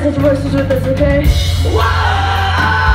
guys hit the verses with us, okay? Whoa!